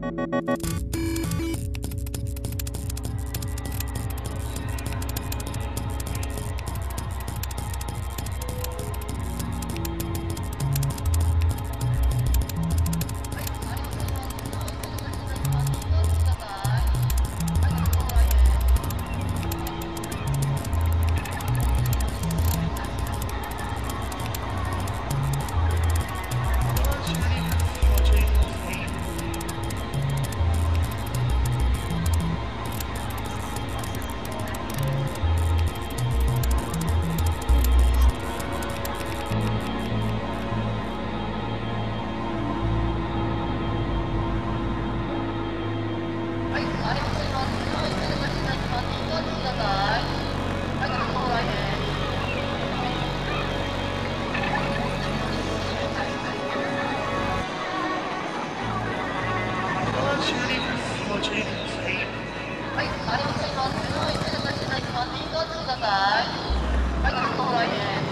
Música 来，我来演。